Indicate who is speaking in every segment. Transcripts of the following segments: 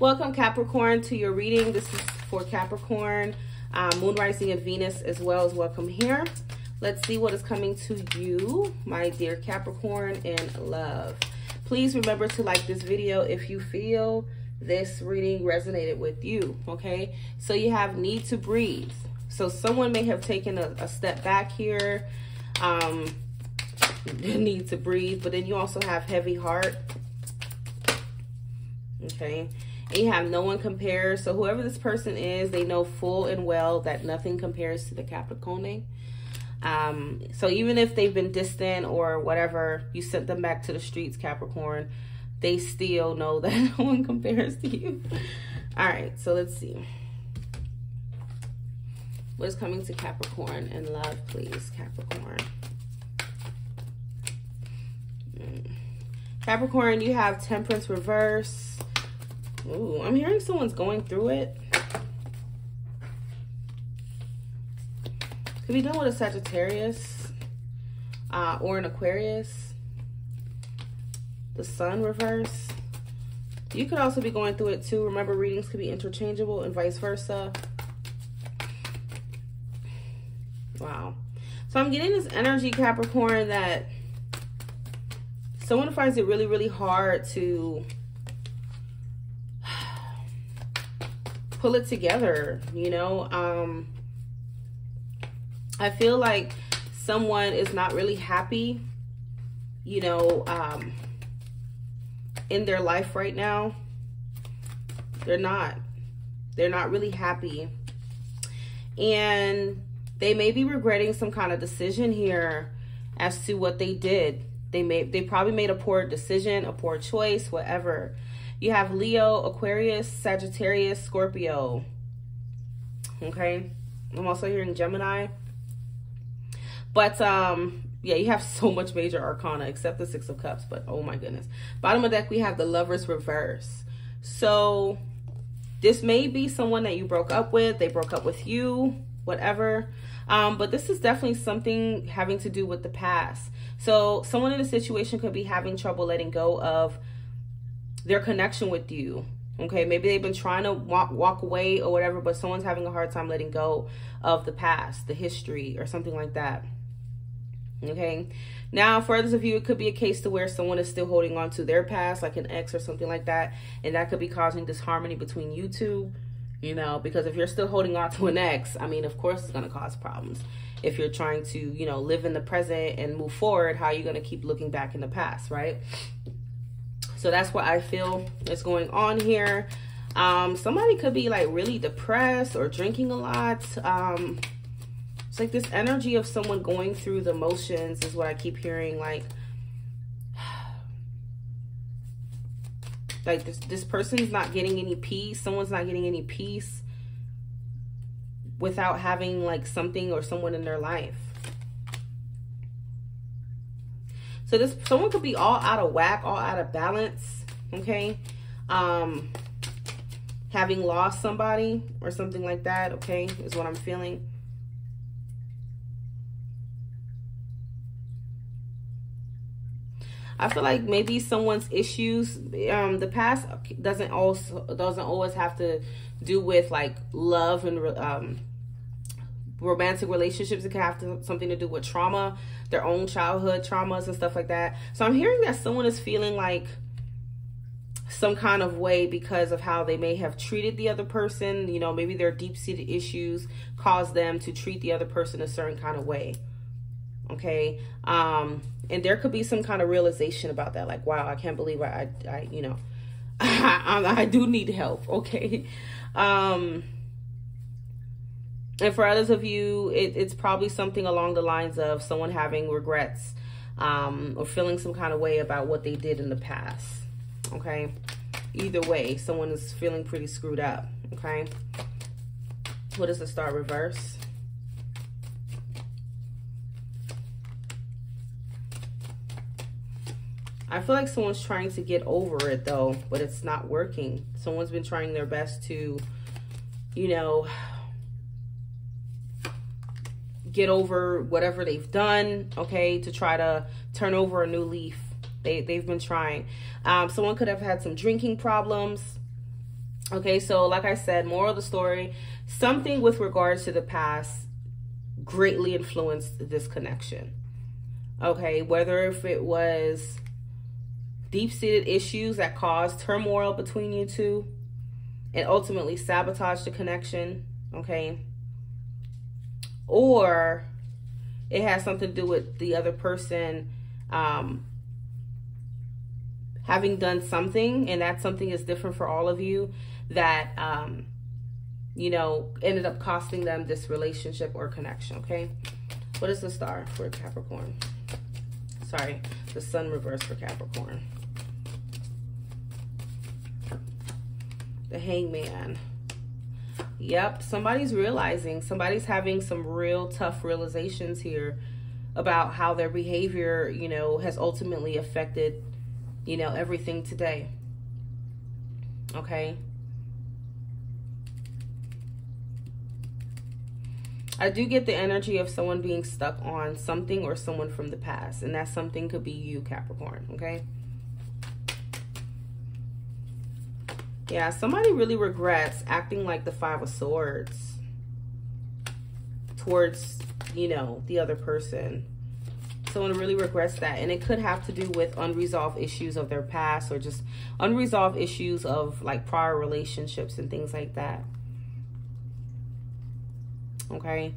Speaker 1: Welcome Capricorn to your reading. This is for Capricorn, um, Moon Rising of Venus as well as welcome here. Let's see what is coming to you, my dear Capricorn in love. Please remember to like this video if you feel this reading resonated with you, okay? So you have need to breathe. So someone may have taken a, a step back here, um, need to breathe, but then you also have heavy heart, okay? You have no one compares. So whoever this person is, they know full and well that nothing compares to the Capricorn. Um, so even if they've been distant or whatever, you sent them back to the streets, Capricorn, they still know that no one compares to you. All right, so let's see. What is coming to Capricorn and love, please, Capricorn? Mm. Capricorn, you have Temperance reverse. Ooh, I'm hearing someone's going through it. Could be done with a Sagittarius uh, or an Aquarius. The Sun reverse. You could also be going through it too. Remember, readings could be interchangeable and vice versa. Wow. So I'm getting this energy, Capricorn, that someone finds it really, really hard to pull it together, you know? Um, I feel like someone is not really happy, you know, um, in their life right now. They're not. They're not really happy. And they may be regretting some kind of decision here as to what they did. They may they probably made a poor decision, a poor choice, whatever. You have Leo, Aquarius, Sagittarius, Scorpio. Okay. I'm also hearing Gemini. But um, yeah, you have so much major arcana except the Six of Cups. But oh my goodness. Bottom of deck, we have the Lover's Reverse. So this may be someone that you broke up with. They broke up with you, whatever. Um, but this is definitely something having to do with the past. So someone in a situation could be having trouble letting go of their connection with you. Okay, maybe they've been trying to walk, walk away or whatever, but someone's having a hard time letting go of the past, the history, or something like that okay? Now for others of you it could be a case to where someone is still holding on to their past like an ex or something like that and that could be causing disharmony between you two you know? Because if you're still holding on to an ex i mean of course it's going to cause problems. If you're trying to you know live in the present and move forward how are you going to keep looking back in the past right so that's what i feel is going on here um somebody could be like really depressed or drinking a lot um it's like this energy of someone going through the motions is what I keep hearing. Like, like this, this person's not getting any peace. Someone's not getting any peace without having like something or someone in their life. So this someone could be all out of whack, all out of balance. Okay. Um, having lost somebody or something like that. Okay. Is what I'm feeling. I feel like maybe someone's issues, um, the past doesn't also doesn't always have to do with like love and um, romantic relationships. It can have to, something to do with trauma, their own childhood traumas and stuff like that. So I'm hearing that someone is feeling like some kind of way because of how they may have treated the other person. You know, maybe their deep seated issues caused them to treat the other person a certain kind of way okay um and there could be some kind of realization about that like wow i can't believe i i, I you know I, I do need help okay um and for others of you it, it's probably something along the lines of someone having regrets um or feeling some kind of way about what they did in the past okay? Either way someone is feeling pretty screwed up okay? What is the star reverse? I feel like someone's trying to get over it though, but it's not working. Someone's been trying their best to, you know, get over whatever they've done, okay, to try to turn over a new leaf. They, they've been trying. Um, someone could have had some drinking problems, Okay, so like I said, moral of the story, something with regards to the past greatly influenced this connection. Okay, whether if it was deep-seated issues that caused turmoil between you two and ultimately sabotage the connection, okay? Or it has something to do with the other person um, having done something, and that something is different for all of you, that, um, you know, ended up costing them this relationship or connection, okay? What is the star for Capricorn? Sorry, the sun reverse for Capricorn. The hangman. Yep, somebody's realizing, somebody's having some real tough realizations here about how their behavior, you know, has ultimately affected, you know, everything today. Okay? I do get the energy of someone being stuck on something or someone from the past. And that something could be you, Capricorn, okay? Yeah, somebody really regrets acting like the Five of Swords towards, you know, the other person. Someone really regrets that. And it could have to do with unresolved issues of their past or just unresolved issues of like prior relationships and things like that. Okay.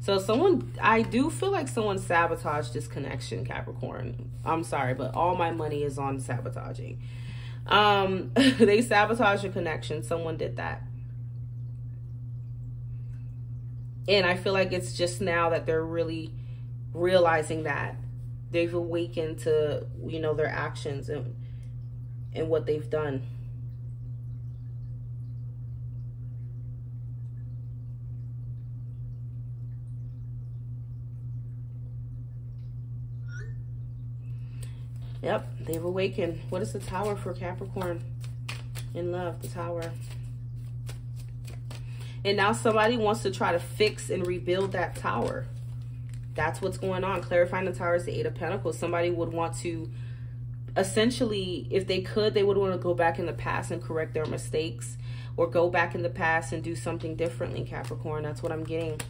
Speaker 1: So someone, I do feel like someone sabotaged this connection, Capricorn. I'm sorry, but all my money is on sabotaging. Um, they sabotage your connection. Someone did that. And I feel like it's just now that they're really realizing that they've awakened to, you know, their actions and and what they've done. Yep, they've awakened. What is the tower for Capricorn? In love, the tower. And now somebody wants to try to fix and rebuild that tower. That's what's going on. Clarifying the tower is the Eight of Pentacles. Somebody would want to, essentially, if they could, they would want to go back in the past and correct their mistakes. Or go back in the past and do something differently, Capricorn. That's what I'm getting.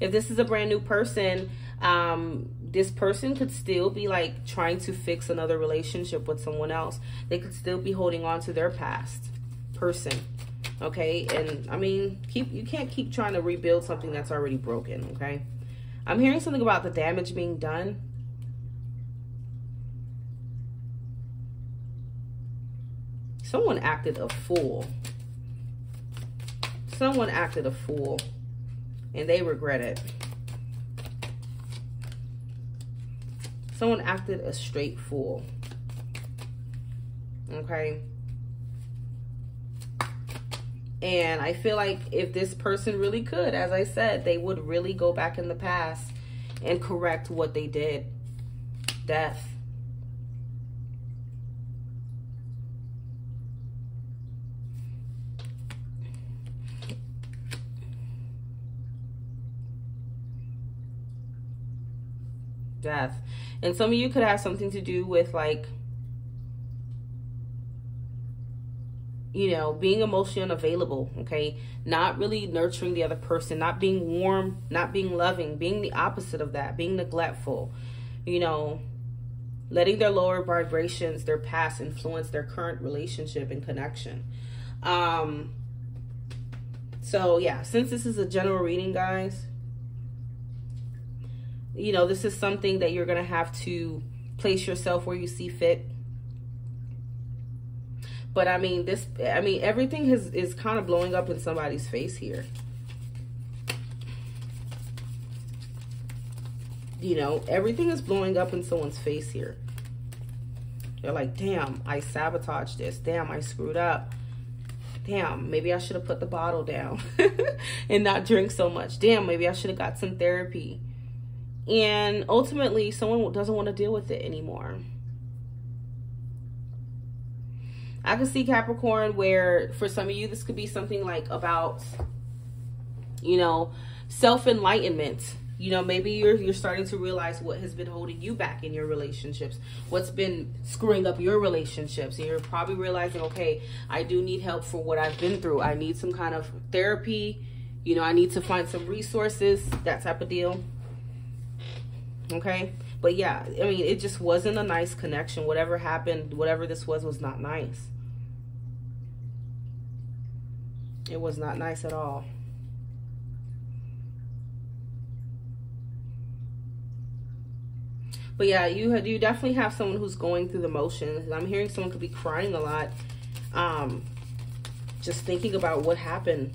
Speaker 1: If this is a brand new person, um, this person could still be like trying to fix another relationship with someone else. They could still be holding on to their past person. Okay. And I mean, keep, you can't keep trying to rebuild something that's already broken. Okay. I'm hearing something about the damage being done. Someone acted a fool. Someone acted a fool and they regret it. Someone acted a straight fool. Okay. And I feel like if this person really could, as I said, they would really go back in the past and correct what they did. Death. Death. And some of you could have something to do with like, you know, being emotionally unavailable, okay? Not really nurturing the other person, not being warm, not being loving, being the opposite of that, being neglectful, you know, letting their lower vibrations, their past influence their current relationship and connection. Um, so yeah, since this is a general reading, guys, you know, this is something that you're going to have to place yourself where you see fit. But I mean, this, I mean, everything is, is kind of blowing up in somebody's face here. You know, everything is blowing up in someone's face here. They're like, damn, I sabotaged this. Damn, I screwed up. Damn, maybe I should have put the bottle down and not drink so much. Damn, maybe I should have got some therapy and ultimately someone doesn't want to deal with it anymore. I can see capricorn where for some of you this could be something like about you know self-enlightenment. You know maybe you're you're starting to realize what has been holding you back in your relationships what's been screwing up your relationships and you're probably realizing okay i do need help for what i've been through. I need some kind of therapy. You know i need to find some resources that type of deal okay? But yeah i mean it just wasn't a nice connection. Whatever happened whatever this was was not nice. It was not nice at all. But yeah, you you definitely have someone who's going through the motions. I'm hearing someone could be crying a lot, um, just thinking about what happened,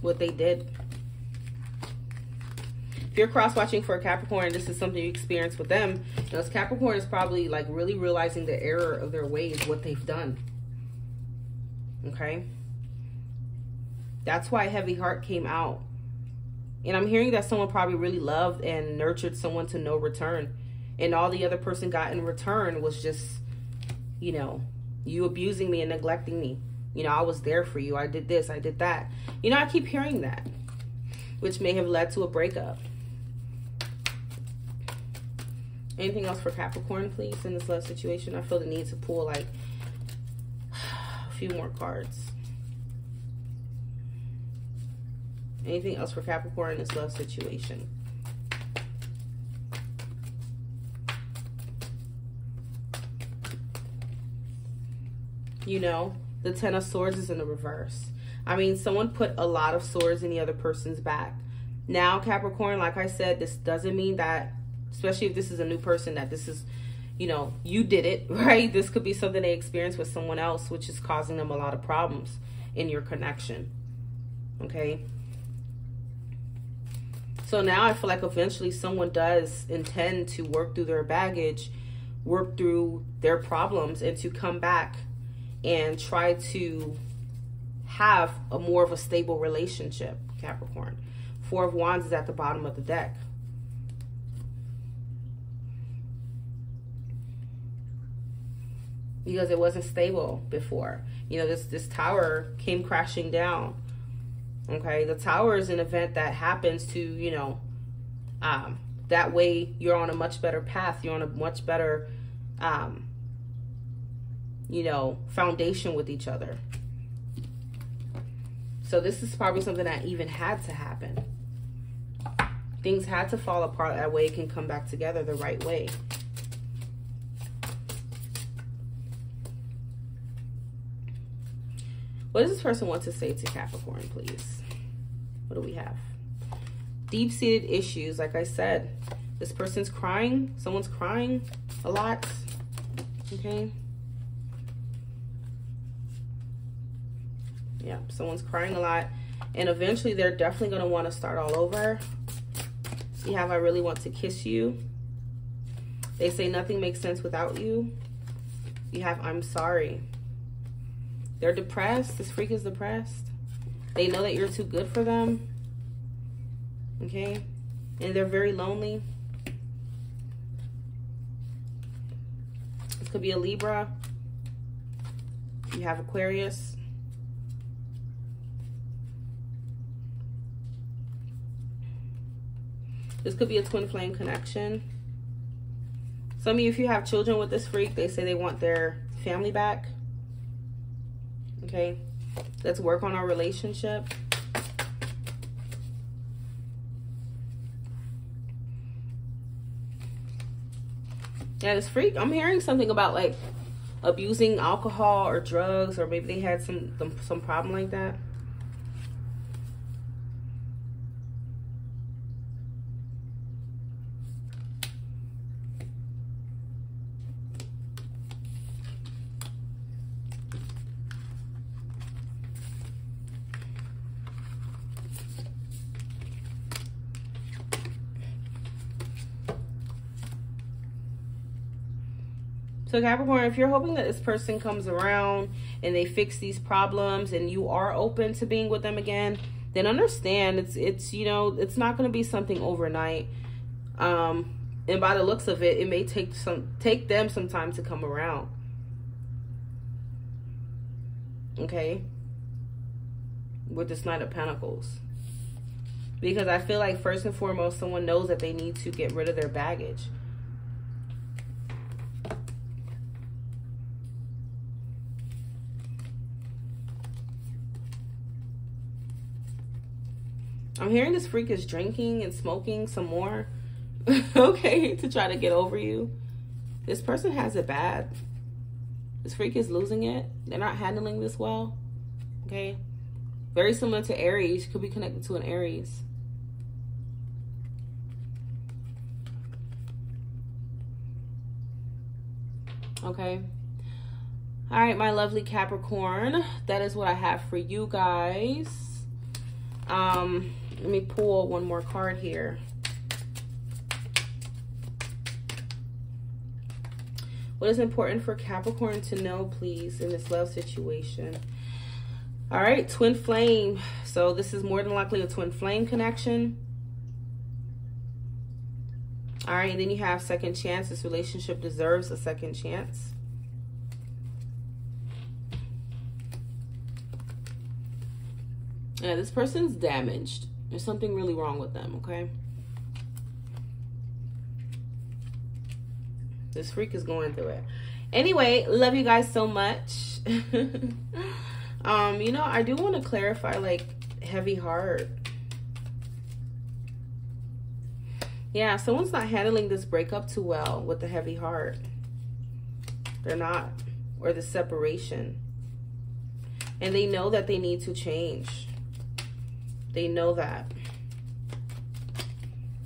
Speaker 1: what they did. If you're cross watching for a Capricorn, this is something you experience with them. You know, Capricorn is probably like really realizing the error of their ways, what they've done. Okay. That's why Heavy Heart came out and I'm hearing that someone probably really loved and nurtured someone to no return. And all the other person got in return was just, you know, you abusing me and neglecting me. You know, I was there for you. I did this, I did that. You know, I keep hearing that, which may have led to a breakup. Anything else for Capricorn, please, in this love situation? I feel the need to pull like a few more cards. Anything else for Capricorn in this love situation? You know, the Ten of Swords is in the reverse. I mean, someone put a lot of swords in the other person's back. Now, Capricorn, like I said, this doesn't mean that, especially if this is a new person, that this is, you know, you did it, right? This could be something they experienced with someone else, which is causing them a lot of problems in your connection. Okay? So now I feel like eventually someone does intend to work through their baggage, work through their problems, and to come back and try to have a more of a stable relationship, Capricorn. Four of Wands is at the bottom of the deck. Because it wasn't stable before. You know, this, this tower came crashing down Okay, the tower is an event that happens to, you know, um, that way you're on a much better path. You're on a much better, um, you know, foundation with each other. So this is probably something that even had to happen. Things had to fall apart that way it can come back together the right way. What does this person want to say to Capricorn, please? What do we have? Deep-seated issues. Like I said, this person's crying. Someone's crying a lot. Okay. Yeah, someone's crying a lot. And eventually they're definitely going to want to start all over. See how I really want to kiss you. They say nothing makes sense without you. You have I'm sorry. They're depressed. This freak is depressed. They know that you're too good for them. Okay? And they're very lonely. This could be a Libra. You have Aquarius. This could be a twin flame connection. Some of you, if you have children with this freak, they say they want their family back. Okay. Let's work on our relationship. Yeah, this freak, I'm hearing something about like abusing alcohol or drugs, or maybe they had some some problem like that. So Capricorn, if you're hoping that this person comes around and they fix these problems and you are open to being with them again, then understand it's it's you know, it's not going to be something overnight. Um and by the looks of it, it may take some take them some time to come around. Okay? with this Knight of Pentacles. Because I feel like first and foremost, someone knows that they need to get rid of their baggage. Hearing this freak is drinking and smoking some more. okay, to try to get over you. This person has it bad. This freak is losing it. They're not handling this well. Okay. Very similar to Aries. Could be connected to an Aries. Okay. All right, my lovely Capricorn. That is what I have for you guys. Um, let me pull one more card here. What is important for Capricorn to know, please, in this love situation? All right, twin flame. So this is more than likely a twin flame connection. All right, and then you have second chance. This relationship deserves a second chance. Yeah, this person's damaged. There's something really wrong with them, okay? This freak is going through it. Anyway, love you guys so much. um, you know, I do want to clarify like heavy heart. Yeah, someone's not handling this breakup too well with the heavy heart. They're not. Or the separation. And they know that they need to change. They know that.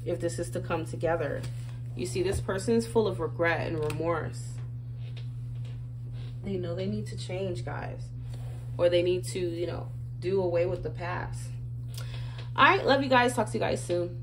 Speaker 1: If this is to come together. You see, this person is full of regret and remorse. They know they need to change, guys. Or they need to, you know, do away with the past. All right, love you guys. Talk to you guys soon.